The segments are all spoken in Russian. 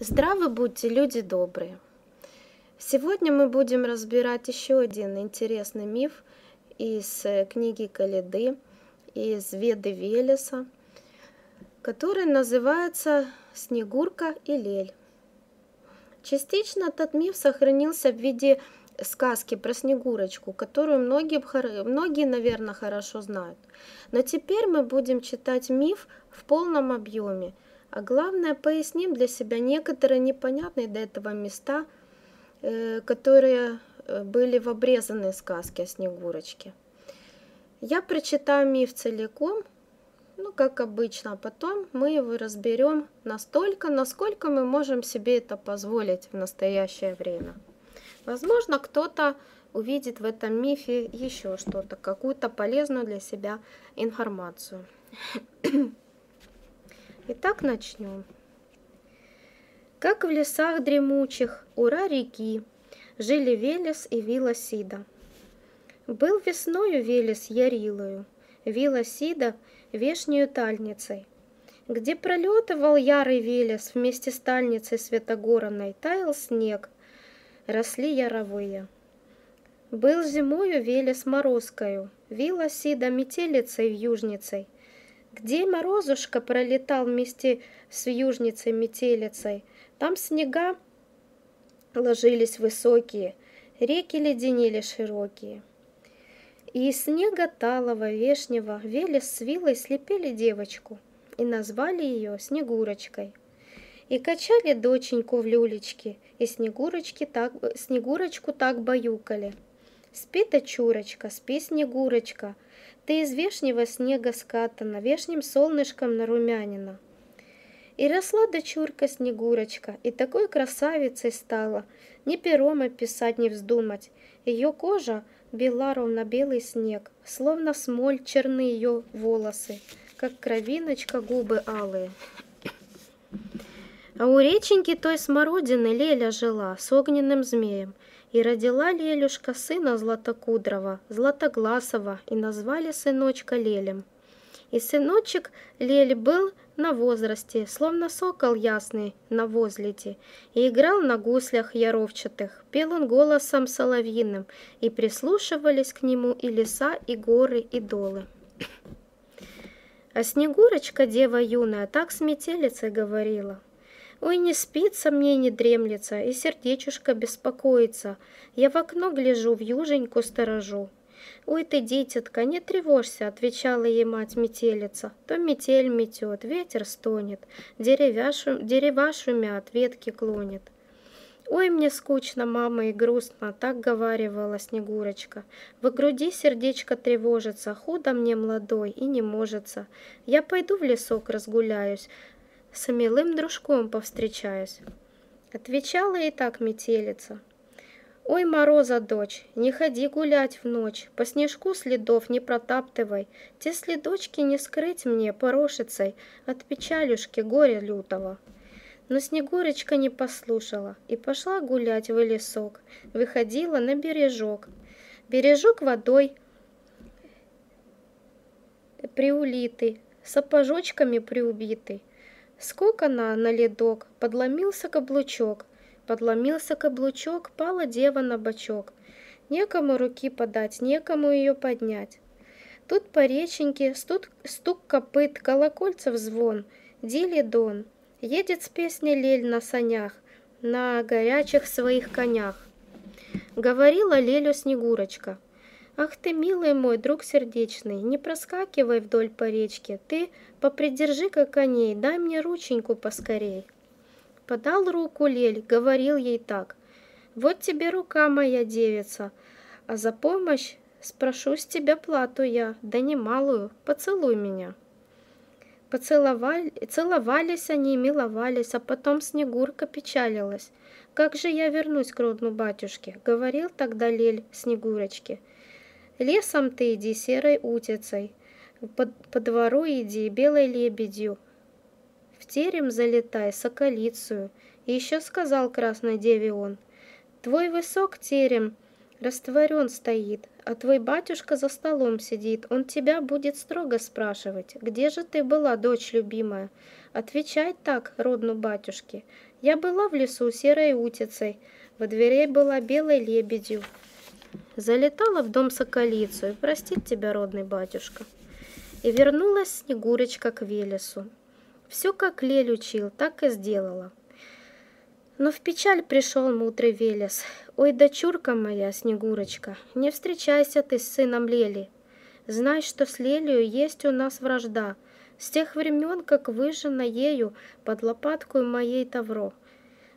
Здравы будьте, люди добрые! Сегодня мы будем разбирать еще один интересный миф из э, книги Калиды, из Веды Велеса, который называется «Снегурка и Лель». Частично этот миф сохранился в виде сказки про Снегурочку, которую многие, многие, наверное, хорошо знают. Но теперь мы будем читать миф в полном объеме – а главное, поясним для себя некоторые непонятные до этого места, э, которые э, были в обрезанной сказке о Снегурочке. Я прочитаю миф целиком, ну, как обычно, а потом мы его разберем настолько, насколько мы можем себе это позволить в настоящее время. Возможно, кто-то увидит в этом мифе еще что-то, какую-то полезную для себя информацию. Итак, начнем. Как в лесах дремучих, ура реки, Жили Велес и Вила Сида. Был весною Велес ярилою, Вила Сида вешнею тальницей, Где пролетывал ярый Велес Вместе с тальницей Светогоранной Таял снег, росли яровые. Был зимою Велес морозкою, Вила Сида метелицей вьюжницей, где морозушка пролетал вместе с южницей-метелицей, там снега ложились высокие, реки леденели широкие. И из снега талого, вешнего, Велес с Вилой слепили девочку и назвали ее Снегурочкой. И качали доченьку в люлечке, и Снегурочки так, Снегурочку так баюкали. Спи, дочурочка, спи, Снегурочка, ты из вешнего снега скатана, вешним солнышком нарумянина. И росла дочурка Снегурочка, и такой красавицей стала, ни пером описать, не вздумать. Ее кожа бела ровно белый снег, словно смоль черны ее волосы, как кровиночка губы алые. А у реченьки той смородины Леля жила с огненным змеем, и родила Лелюшка сына Златокудрова, Златогласова, и назвали сыночка Лелем. И сыночек Лель был на возрасте, словно сокол ясный на возлете, и играл на гуслях яровчатых, пел он голосом соловьиным, и прислушивались к нему и леса, и горы, и долы. А Снегурочка, дева юная, так с метелицей говорила — Ой, не спится мне, не дремлется, и сердечушка беспокоится. Я в окно гляжу, в юженьку сторожу. «Ой ты, дитятка, не тревожься», — отвечала ей мать метелица. «То метель метет, ветер стонет, деревя, шум, дерева шумят, ветки клонит». «Ой, мне скучно, мама, и грустно», — так говаривала Снегурочка. «В груди сердечко тревожится, худо мне молодой и не можется. Я пойду в лесок разгуляюсь, с милым дружком повстречаюсь. Отвечала и так метелица. Ой, Мороза, дочь, не ходи гулять в ночь, По снежку следов не протаптывай, Те следочки не скрыть мне порошицей От печалюшки горя лютого. Но Снегурочка не послушала И пошла гулять в лесок, Выходила на бережок. Бережок водой приулитый, Сапожочками приубитый, Скокана на ледок, подломился каблучок, подломился каблучок, пала дева на бочок. Некому руки подать, некому ее поднять. Тут по реченьке стук, стук копыт, колокольцев звон, дилидон. Едет с песней Лель на санях, на горячих своих конях. Говорила Лелю Снегурочка. Ах ты, милый мой друг сердечный, не проскакивай вдоль по речке, ты попридержи-ка коней, дай мне рученьку поскорей. Подал руку Лель, говорил ей так, вот тебе рука моя девица, а за помощь спрошу с тебя плату я, да немалую, поцелуй меня. Поцеловали, целовались они, миловались, а потом Снегурка печалилась. «Как же я вернусь к родну батюшке?» — говорил тогда Лель Снегурочке — Лесом ты иди серой утицей, по, по двору иди белой лебедью, в терем залетай соколицую. И еще сказал красной деве он, твой высок терем растворен стоит, а твой батюшка за столом сидит, он тебя будет строго спрашивать, где же ты была, дочь любимая? Отвечай так, родну батюшке, Я была в лесу серой утицей, во дверей была белой лебедью. Залетала в дом соколицу, и простит тебя, родный батюшка. И вернулась Снегурочка к Велесу. Все, как Лель учил, так и сделала. Но в печаль пришел мудрый Велес. «Ой, дочурка моя, Снегурочка, не встречайся ты с сыном Лели. Знай, что с Лелию есть у нас вражда, с тех времен, как выжжено ею под лопатку моей тавро.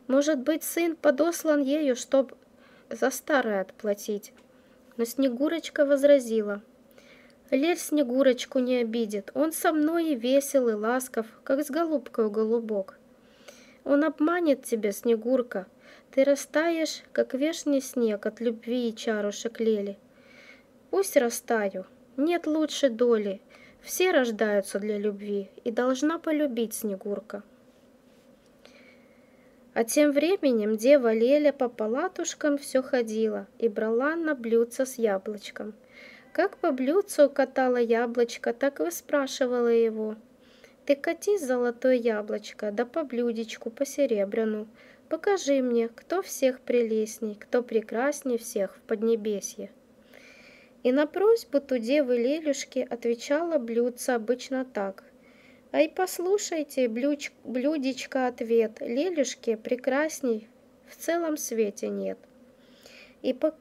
Может быть, сын подослан ею, чтоб за старое отплатить». Но Снегурочка возразила. Лель Снегурочку не обидит, он со мной и весел, и ласков, как с голубкой голубок. Он обманет тебя, Снегурка. Ты растаешь, как вешний снег от любви и чарушек лели. Пусть растаю, нет лучше доли. Все рождаются для любви, и должна полюбить Снегурка. А тем временем дева Леля по палатушкам все ходила и брала на блюдце с яблочком. Как по блюдцу катала яблочко, так и спрашивала его — ты кати золотое яблочко, да по блюдечку, по серебряну. Покажи мне, кто всех прелестней, кто прекрасней всех в Поднебесье. И на просьбу ту девы Лелюшки отвечала блюдце обычно так. Ай, послушайте, блюч, блюдечко ответ, Лелюшке прекрасней в целом свете нет. И по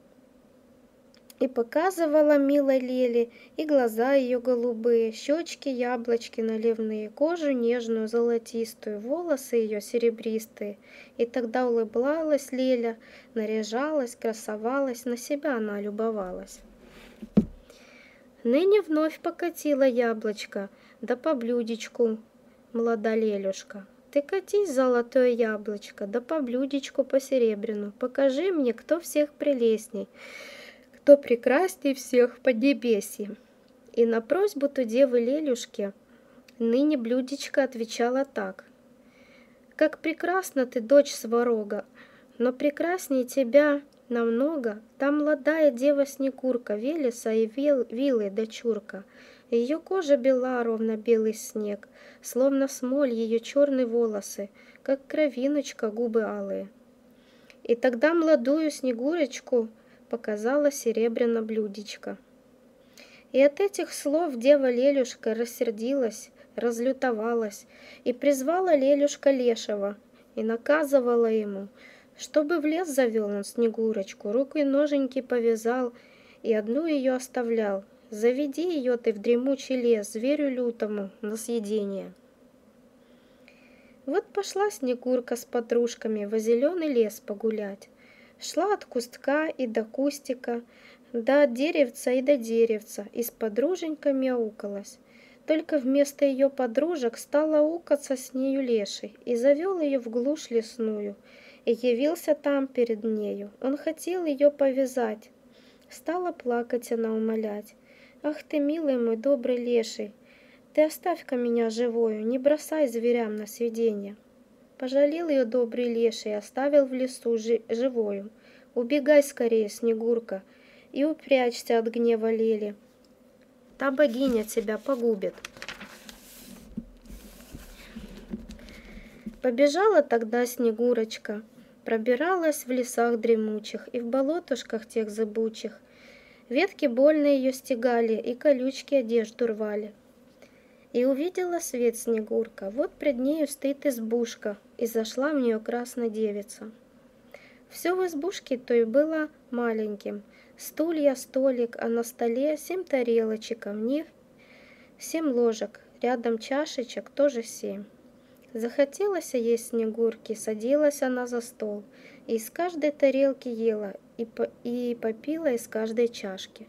и показывала милой Лели и глаза ее голубые, щечки яблочки наливные, кожу нежную золотистую, волосы ее серебристые. И тогда улыбалась Леля, наряжалась, красовалась, на себя она любовалась. Ныне вновь покатила яблочко, да по блюдечку, Лелюшка. Ты катись, золотое яблочко, да по блюдечку по серебряну, покажи мне, кто всех прелестней кто прекрасней всех в Поднебесье. И на просьбу ту девы Лелюшки ныне блюдечко отвечала так. «Как прекрасна ты, дочь Сварога, но прекраснее тебя намного та молодая дева Снегурка, Велеса и Вил, Вилы дочурка. Ее кожа бела, ровно белый снег, словно смоль ее черные волосы, как кровиночка губы алые. И тогда молодую Снегурочку показала серебряно блюдечко. И от этих слов дева Лелюшка рассердилась, разлютовалась и призвала Лелюшка Лешего и наказывала ему, чтобы в лес завел он Снегурочку, руку и ноженьки повязал и одну ее оставлял. Заведи ее ты в дремучий лес, зверю лютому, на съедение. Вот пошла Снегурка с подружками во зеленый лес погулять. Шла от кустка и до кустика, до деревца и до деревца, и с подруженьками аукалась. Только вместо ее подружек стала укаться с нею леший и завел ее в глушь лесную, и явился там перед нею. Он хотел ее повязать. Стала плакать она умолять. «Ах ты, милый мой добрый леший, ты оставь-ка меня живою, не бросай зверям на свидение». Пожалел ее добрый леший оставил в лесу жи живою. Убегай скорее, Снегурка, и упрячься от гнева Лели. Та богиня тебя погубит. Побежала тогда Снегурочка, пробиралась в лесах дремучих и в болотушках тех зыбучих. Ветки больно ее стегали и колючки одежду рвали. И увидела свет Снегурка, вот пред нею стоит избушка, и зашла в нее красная девица. Все в избушке той было маленьким. Стулья, столик, а на столе семь тарелочек, а в них семь ложек, рядом чашечек тоже семь. Захотелось есть снегурки, садилась она за стол, из каждой тарелки ела, и, по и попила из каждой чашки.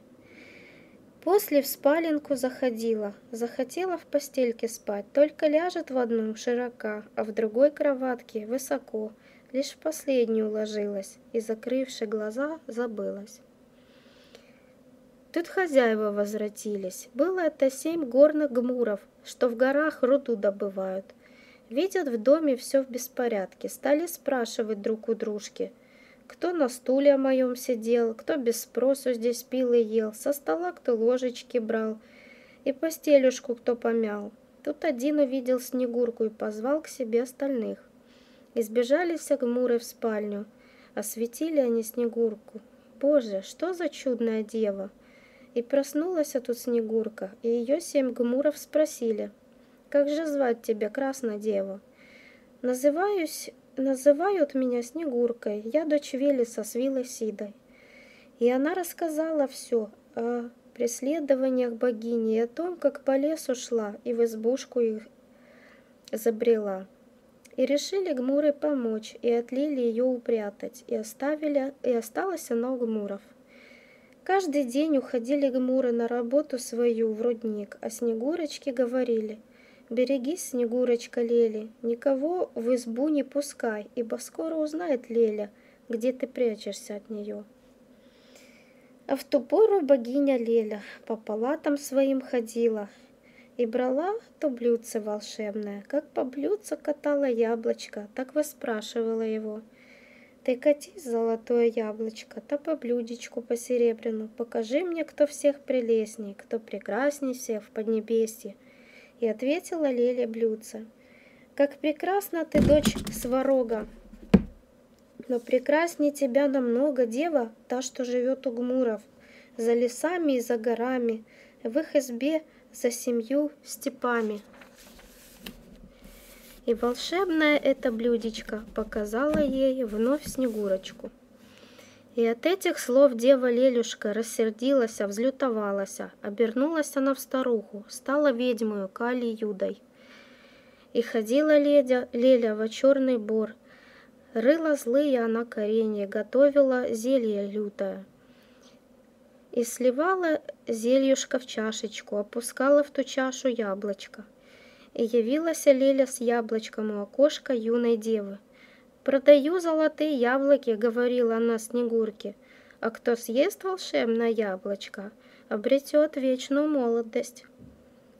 После в спаленку заходила, захотела в постельке спать, только ляжет в одну широка, а в другой кроватке высоко, лишь в последнюю ложилась и, закрывши глаза, забылась. Тут хозяева возвратились. Было это семь горных гмуров, что в горах руду добывают. Видят в доме все в беспорядке, стали спрашивать друг у дружки – кто на стуле моем сидел, кто без спросу здесь пил и ел, со стола кто ложечки брал, и постелюшку кто помял. Тут один увидел Снегурку и позвал к себе остальных. И сбежали все гмуры в спальню. Осветили они Снегурку. Боже, что за чудная дева! И проснулась тут Снегурка, и ее семь гмуров спросили, «Как же звать тебя, Красная Дева?» «Называюсь, называют меня Снегуркой, я дочь Велеса с Вилой Сидой». И она рассказала все о преследованиях богини и о том, как по лесу шла и в избушку их забрела. И решили гмуры помочь, и отлили ее упрятать, и оставили, и осталось она у гмуров. Каждый день уходили гмуры на работу свою в рудник, а снегурочки говорили, «Берегись, снегурочка Лели, никого в избу не пускай, ибо скоро узнает Леля, где ты прячешься от нее». А в ту пору богиня Леля по палатам своим ходила и брала то блюдце волшебное, как по блюдцу катала яблочко, так выспрашивала его – ты катись, золотое яблочко, то по блюдечку по серебряну, покажи мне, кто всех прелестней, кто прекрасней всех в Поднебесье. И ответила Леля блюдце. Как прекрасна ты, дочь Сварога, но прекрасней тебя намного дева, та, что живет у гмуров, за лесами и за горами, в их избе за семью степами. И волшебное это блюдечко показала ей вновь Снегурочку. И от этих слов дева Лелюшка рассердилась, взлютовалась, обернулась она в старуху, стала ведьмою Кали Юдой. И ходила Ледя, Леля во черный бор, рыла злые она коренья, готовила зелье лютое. И сливала зельюшка в чашечку, опускала в ту чашу яблочко — и явилась Леля с яблочком у окошка юной девы. «Продаю золотые яблоки», — говорила она Снегурке, «а кто съест волшебное яблочко, обретет вечную молодость».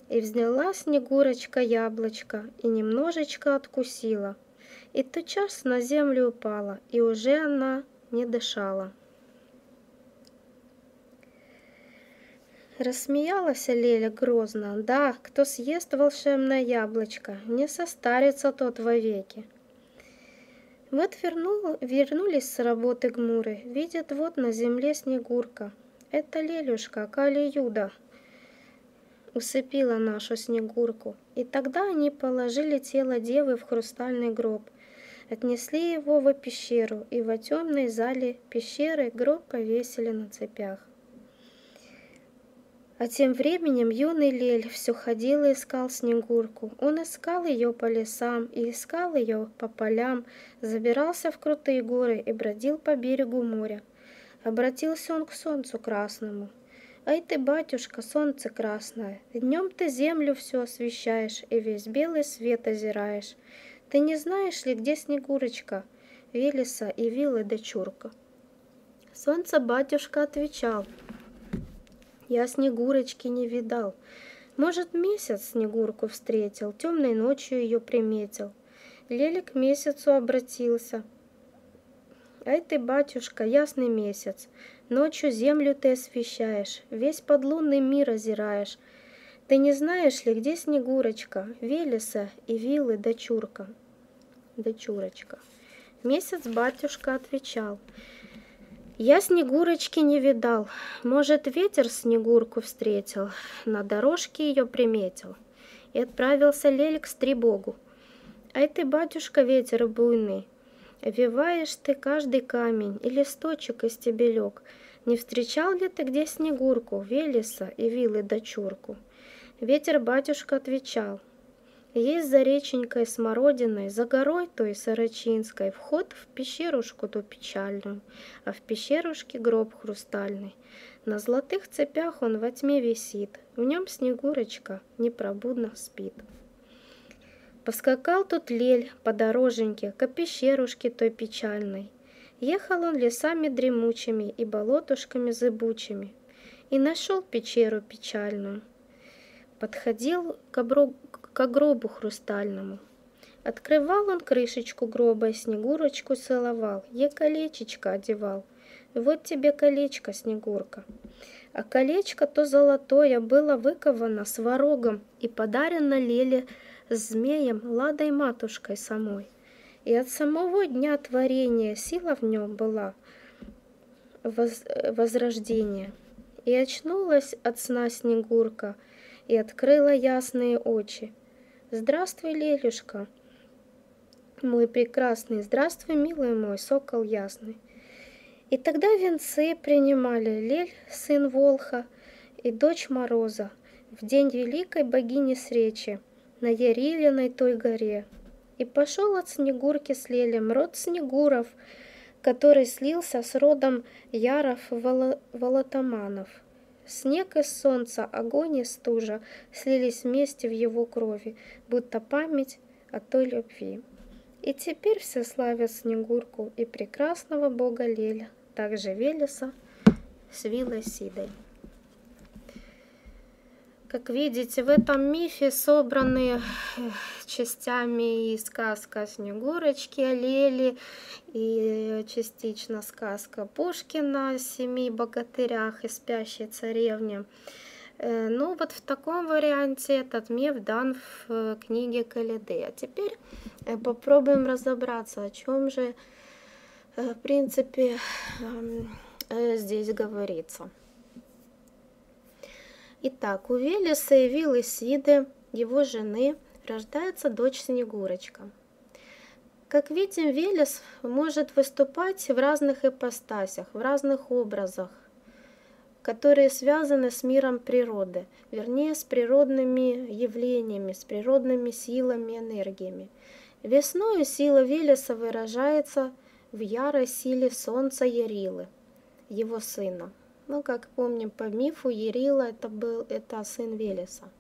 И взяла Снегурочка яблочко и немножечко откусила, и тотчас на землю упала, и уже она не дышала. Рассмеялась Леля грозно. Да, кто съест волшебное яблочко, не состарится тот вовеки. Вот вернул, вернулись с работы гмуры, видят вот на земле Снегурка. Это Лелюшка, Кали Юда, усыпила нашу Снегурку. И тогда они положили тело девы в хрустальный гроб, отнесли его в пещеру, и в темной зале пещеры гроб повесили на цепях. А тем временем юный Лель все ходил и искал Снегурку. Он искал ее по лесам и искал ее по полям, забирался в крутые горы и бродил по берегу моря. Обратился он к солнцу красному. «Ай ты, батюшка, солнце красное, днем ты землю все освещаешь и весь белый свет озираешь. Ты не знаешь ли, где Снегурочка, Велеса и Вилы дочурка?» Солнце батюшка отвечал — я Снегурочки не видал. Может, месяц Снегурку встретил, темной ночью ее приметил. Лели к месяцу обратился. Ай ты, батюшка, ясный месяц, Ночью землю ты освещаешь, Весь подлунный мир озираешь. Ты не знаешь ли, где Снегурочка, Велеса и Вилы дочурка? Дочурочка. Месяц батюшка отвечал — я Снегурочки не видал. Может, ветер Снегурку встретил, на дорожке ее приметил. И отправился Лель к Стребогу. Ай ты, батюшка, ветер буйный, Овиваешь ты каждый камень и листочек из стебелек. Не встречал ли ты где Снегурку, Велеса и Вилы дочурку? Ветер батюшка отвечал, есть за реченькой Смородиной, за горой той Сорочинской, вход в пещерушку ту печальную, а в пещерушке гроб хрустальный. На золотых цепях он во тьме висит, в нем Снегурочка непробудно спит. Поскакал тут лель по дороженьке к пещерушке той печальной. Ехал он лесами дремучими и болотушками зыбучими, и нашел пещеру печальную. Подходил к, обру к гробу хрустальному. Открывал он крышечку гроба и Снегурочку целовал, ей колечечко одевал. Вот тебе колечко, Снегурка. А колечко то золотое было выковано сварогом и подарено Леле змеем, ладой матушкой самой. И от самого дня творения сила в нем была воз, возрождение. И очнулась от сна Снегурка и открыла ясные очи. «Здравствуй, Лелюшка!» «Мой прекрасный, здравствуй, милый мой, сокол ясный!» И тогда венцы принимали Лель, сын Волха, и дочь Мороза, в день великой богини Сречи, на Ярилиной той горе. И пошел от Снегурки с Лелем род Снегуров, который слился с родом Яров Волотоманов. Снег и солнце, огонь и стужа слились вместе в его крови, будто память о той любви. И теперь все славят Снегурку и прекрасного бога Леля, также Велеса с Вилой Сидой. Как видите, в этом мифе собраны э, частями и сказка Снегурочки, Лели, и частично сказка Пушкина о семи богатырях и спящей царевне. Э, ну вот в таком варианте этот миф дан в э, книге Каледы. А теперь попробуем разобраться, о чем же в принципе эм, здесь говорится. Итак, у Велеса и Вилы Сиды, его жены, рождается дочь Снегурочка. Как видим, Велес может выступать в разных ипостасях, в разных образах, которые связаны с миром природы, вернее, с природными явлениями, с природными силами, энергиями. Весною сила Велеса выражается в ярой силе солнца Ярилы, его сына. Ну, как помним по мифу, Ерила это был это сын Велеса.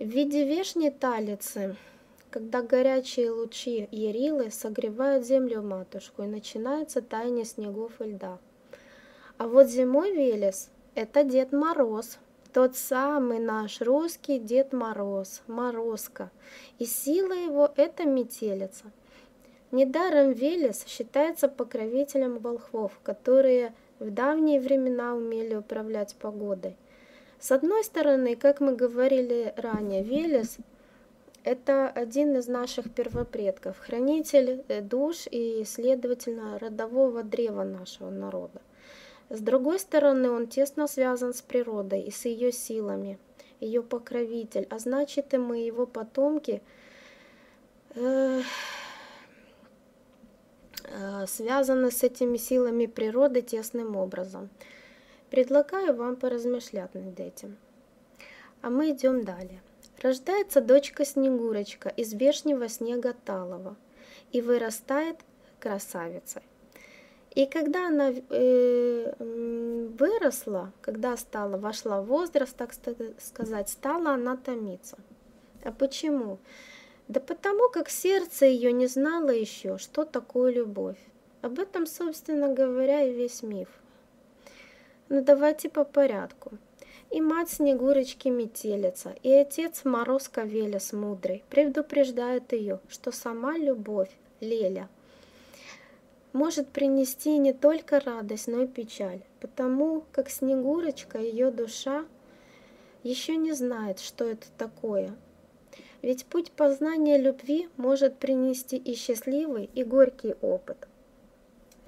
В виде вешней талицы, когда горячие лучи Ерилы согревают землю матушку и начинается таяние снегов и льда. А вот зимой Велес – это Дед Мороз, тот самый наш русский Дед Мороз, Морозко, и сила его – это метелица. Недаром Велес считается покровителем волхвов, которые в давние времена умели управлять погодой. С одной стороны, как мы говорили ранее, Велес – это один из наших первопредков, хранитель э, душ и, следовательно, родового древа нашего народа. С другой стороны, он тесно связан с природой и с ее силами, ее покровитель, а значит и мы, его потомки, э связаны с этими силами природы тесным образом. Предлагаю вам поразмышлять над этим. А мы идем далее. Рождается дочка Снегурочка из вешнего снега талого и вырастает красавицей. И когда она э, выросла, когда стала, вошла в возраст, так сказать, стала она томиться. А почему? Да потому как сердце ее не знало еще, что такое любовь. Об этом, собственно говоря, и весь миф. Но ну, давайте по порядку. И мать Снегурочки метелица, и отец Морозко Велес мудрый предупреждают ее, что сама любовь, Леля, может принести не только радость, но и печаль, потому как Снегурочка, ее душа, еще не знает, что это такое, ведь путь познания любви может принести и счастливый, и горький опыт.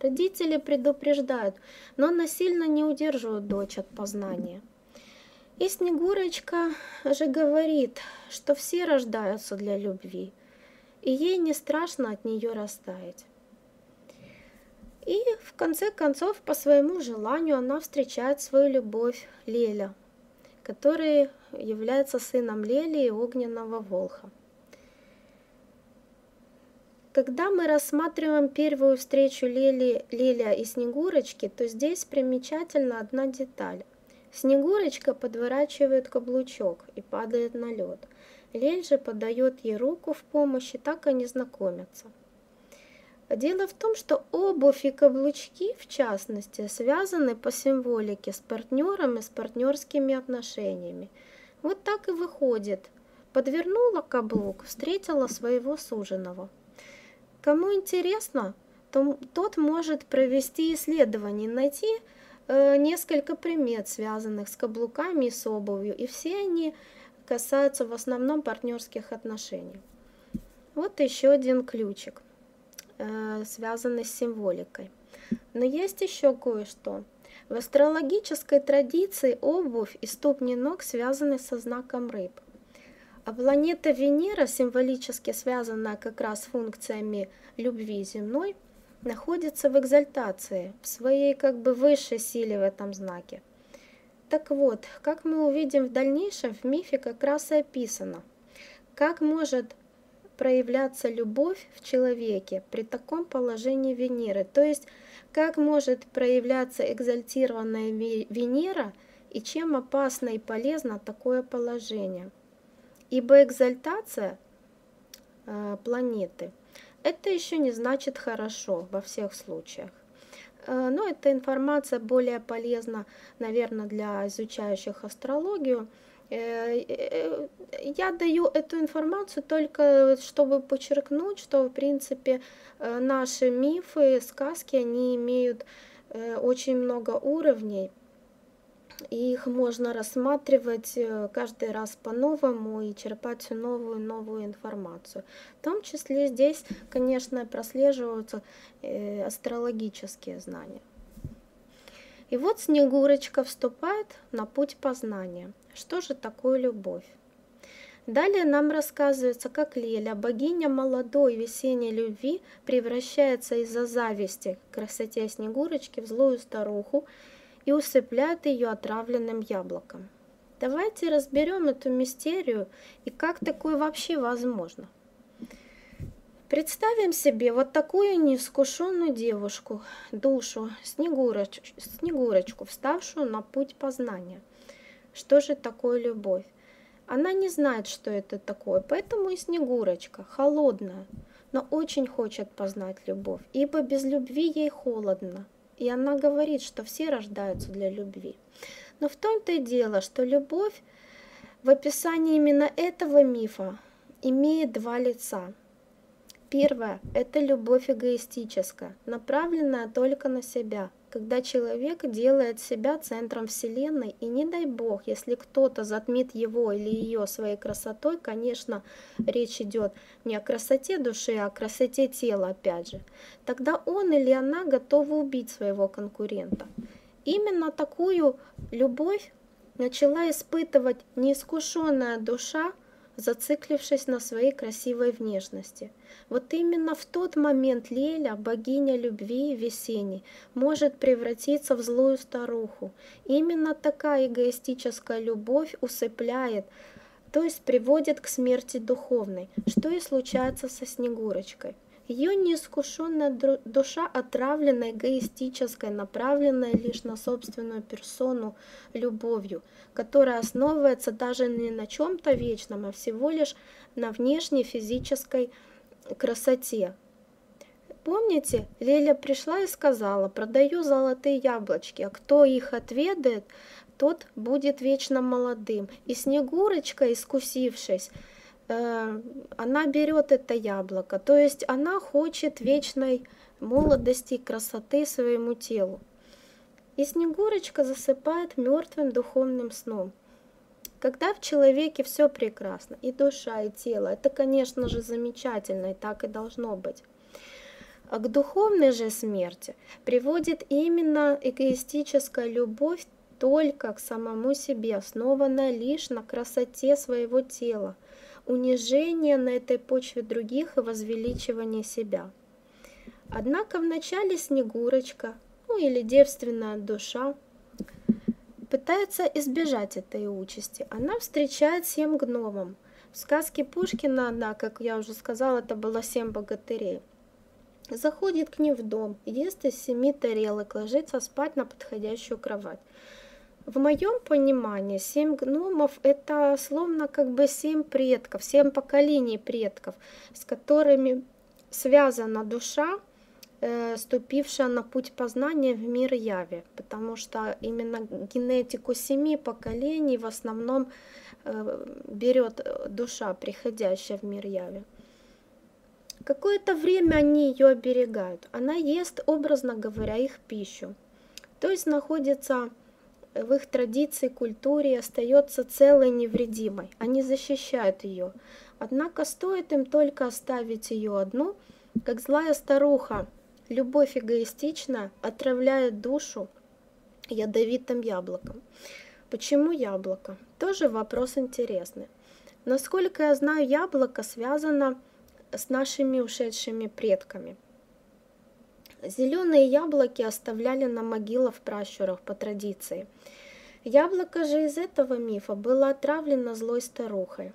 Родители предупреждают, но насильно не удерживают дочь от познания. И Снегурочка же говорит, что все рождаются для любви, и ей не страшно от нее растаять. И в конце концов, по своему желанию, она встречает свою любовь Леля, который является сыном Лели и огненного волха. Когда мы рассматриваем первую встречу Лели, Леля и Снегурочки, то здесь примечательна одна деталь. Снегурочка подворачивает каблучок и падает на лед. Лель же подает ей руку в помощь, и так они знакомятся. Дело в том, что обувь и каблучки, в частности, связаны по символике с партнером и с партнерскими отношениями. Вот так и выходит. Подвернула каблук, встретила своего суженого. Кому интересно, то, тот может провести исследование, найти э, несколько примет, связанных с каблуками и с обувью, и все они касаются в основном партнерских отношений. Вот еще один ключик – э, связаны с символикой. Но есть еще кое-что. В астрологической традиции обувь и ступни ног связаны со знаком рыб. А планета Венера, символически связанная как раз функциями любви земной, находится в экзальтации, в своей как бы высшей силе в этом знаке. Так вот, как мы увидим в дальнейшем, в мифе как раз и описано, как может проявляться любовь в человеке при таком положении Венеры, то есть как может проявляться экзальтированная Венера и чем опасно и полезно такое положение. Ибо экзальтация э, планеты – это еще не значит хорошо во всех случаях. Э, но эта информация более полезна, наверное, для изучающих астрологию – я даю эту информацию только, чтобы подчеркнуть, что, в принципе, э, наши мифы, сказки, они имеют очень много уровней, и их можно рассматривать каждый раз по-новому и черпать всю новую новую информацию. В том числе здесь, конечно, прослеживаются астрологические знания. И вот Снегурочка вступает на путь познания. Что же такое любовь? Далее нам рассказывается, как Леля, богиня молодой весенней любви, превращается из-за зависти к красоте Снегурочки в злую старуху и усыпляет ее отравленным яблоком. Давайте разберем эту мистерию и как такое вообще возможно. Представим себе вот такую неискушенную девушку, душу, снегурочку, снегурочку, вставшую на путь познания. Что же такое любовь? Она не знает, что это такое, поэтому и Снегурочка, холодная, но очень хочет познать любовь, ибо без любви ей холодно. И она говорит, что все рождаются для любви. Но в том-то и дело, что любовь в описании именно этого мифа имеет два лица – Первое – это любовь эгоистическая, направленная только на себя, когда человек делает себя центром Вселенной, и не дай Бог, если кто-то затмит его или ее своей красотой, конечно, речь идет не о красоте души, а о красоте тела, опять же, тогда он или она готовы убить своего конкурента. Именно такую любовь начала испытывать неискушенная душа зациклившись на своей красивой внешности. Вот именно в тот момент Леля, богиня любви весенней, может превратиться в злую старуху. Именно такая эгоистическая любовь усыпляет, то есть приводит к смерти духовной, что и случается со Снегурочкой. Ее неискушенная душа отравлена эгоистической, направленная лишь на собственную персону любовью, которая основывается даже не на чем-то вечном, а всего лишь на внешней физической красоте. Помните, Леля пришла и сказала, продаю золотые яблочки, а кто их отведает, тот будет вечно молодым. И Снегурочка, искусившись, она берет это яблоко, то есть она хочет вечной молодости и красоты своему телу. И Снегурочка засыпает мертвым духовным сном. Когда в человеке все прекрасно, и душа, и тело, это, конечно же, замечательно, и так и должно быть. А к духовной же смерти приводит именно эгоистическая любовь только к самому себе, основанная лишь на красоте своего тела, унижение на этой почве других и возвеличивание себя. Однако вначале Снегурочка, ну или девственная душа, пытается избежать этой участи. Она встречает семь гномов. В сказке Пушкина, да, как я уже сказала, это было семь богатырей. Заходит к ним в дом, ест из семи тарелок, ложится спать на подходящую кровать. В моем понимании семь гномов это словно как бы семь предков, семь поколений предков, с которыми связана душа, э, ступившая на путь познания в мир яви, потому что именно генетику семи поколений в основном э, берет душа, приходящая в мир яви. Какое-то время они ее оберегают. Она ест, образно говоря, их пищу. То есть находится в их традиции, культуре остается целой невредимой. Они защищают ее. Однако стоит им только оставить ее одну, Как злая старуха, любовь эгоистична отравляет душу ядовитым яблоком. Почему яблоко? Тоже вопрос интересный. Насколько я знаю, яблоко связано с нашими ушедшими предками. Зеленые яблоки оставляли на могилах пращуров по традиции. Яблоко же из этого мифа было отравлено злой старухой.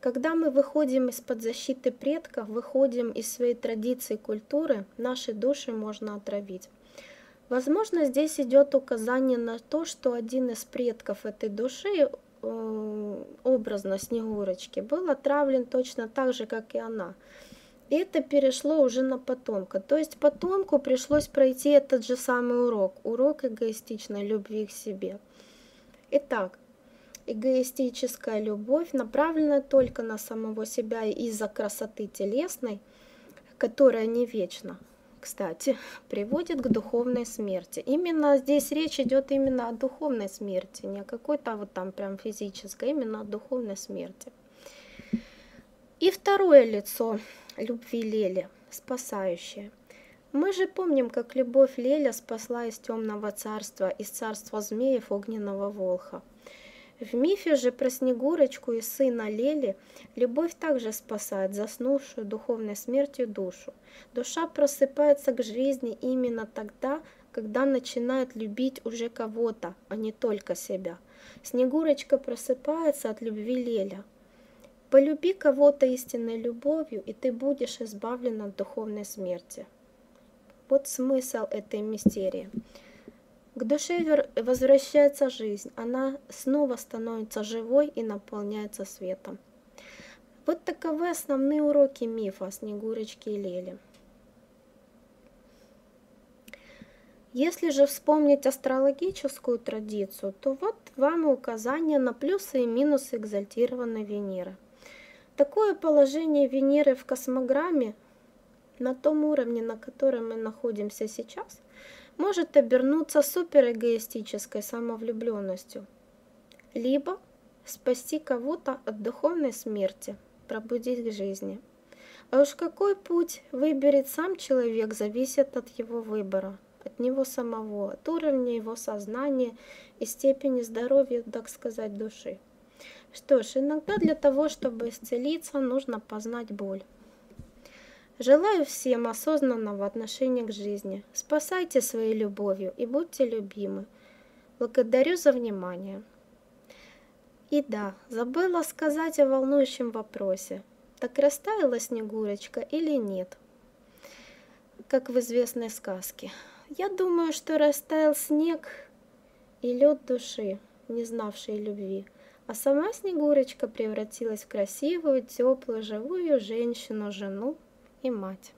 Когда мы выходим из-под защиты предков, выходим из своей традиции культуры, наши души можно отравить. Возможно, здесь идет указание на то, что один из предков этой души, э, образно Снегурочки, был отравлен точно так же, как и она. Это перешло уже на потомка. То есть потомку пришлось пройти этот же самый урок, урок эгоистичной любви к себе. Итак, эгоистическая любовь направлена только на самого себя из-за красоты телесной, которая не вечна, кстати, приводит к духовной смерти. Именно здесь речь идет именно о духовной смерти, не о какой-то вот там прям физической, именно о духовной смерти. И второе лицо любви Лели, спасающее. Мы же помним, как любовь Леля спасла из темного царства, из царства змеев огненного волха. В мифе же про Снегурочку и сына Лели любовь также спасает заснувшую духовной смертью душу. Душа просыпается к жизни именно тогда, когда начинает любить уже кого-то, а не только себя. Снегурочка просыпается от любви Леля. Полюби кого-то истинной любовью, и ты будешь избавлен от духовной смерти. Вот смысл этой мистерии. К душе возвращается жизнь, она снова становится живой и наполняется светом. Вот таковы основные уроки мифа о Снегурочке и Леле. Если же вспомнить астрологическую традицию, то вот вам и указание на плюсы и минусы экзальтированной Венеры. Такое положение Венеры в космограмме на том уровне, на котором мы находимся сейчас, может обернуться суперэгоистической самовлюбленностью, либо спасти кого-то от духовной смерти, пробудить к жизни. А уж какой путь выберет сам человек, зависит от его выбора, от него самого, от уровня его сознания и степени здоровья, так сказать, души. Что ж, иногда для того, чтобы исцелиться, нужно познать боль. Желаю всем осознанного отношения к жизни. Спасайте своей любовью и будьте любимы. Благодарю за внимание. И да, забыла сказать о волнующем вопросе. Так растаяла Снегурочка или нет? Как в известной сказке. Я думаю, что растаял снег и лед души, не знавшей любви а сама Снегурочка превратилась в красивую, теплую, живую женщину, жену и мать.